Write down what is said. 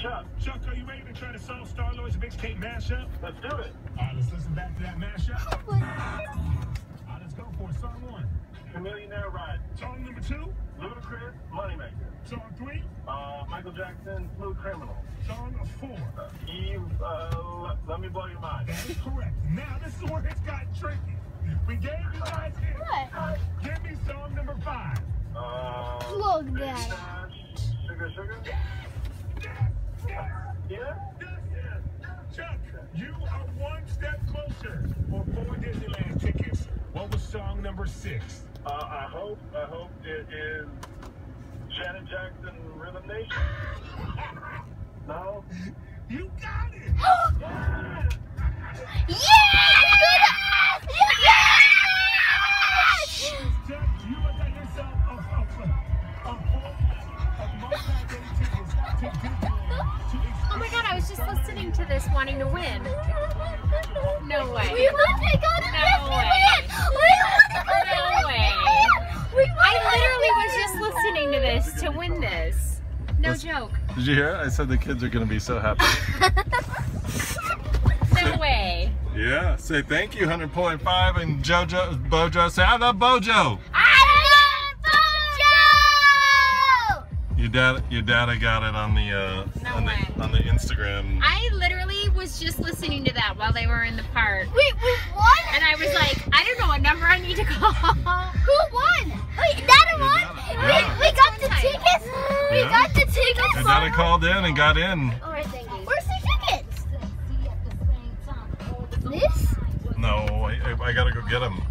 Chuck. Chuck, are you ready to try to solve Star Lord's mixtape mashup? Let's do it. All right, let's listen back to that mashup. All right, let's go for it. Song one. Chamillionaire Ride. Song number two. Ludacris, Moneymaker. Song three. Uh, Michael Jackson, Smooth Criminal. Song four. Eve, uh, Let Me Blow Your Mind. That is correct. Now, this is where it's got tricky. We gave you guys hints. What? Give me song number five. Uh, Look, Nicki Dad. Minaj, Sugar Sugar. Yes, yes, Yeah? yes, yes. Chuck, you are one step closer for four Disneyland tickets. What was song number six? Uh, I hope, I hope it is Janet Jackson, Rhythm Nation. No? You got it. Yes! Yes! Chuck, you have got yourself a, a, a, a full multi-day tickets to Disneyland to Oh my god, I was just listening to this wanting to win. No way. We want to go to No way. Disneyland! We want to go to No way. Disneyland! We want I to literally was just listening to this to win this. No Listen- joke. Did you hear it? I said the kids are going to be so happy. No way. yeah. Say thank you, 100.5. And JoJo, Bojo, say I love Bojo. I love Bojo! Your dad, your daddy got it on the uh, No on the on the Instagram. I literally was just listening to that while they were in the park. Wait, we won? And I was like, I don't know what number I need to call. Who won? Wait, Dada won? Yeah. We, we got the tickets? We got the tickets? Your daddy called in and got in. Alright, thank you. Where's the tickets? This? No, I, I, I gotta go get him.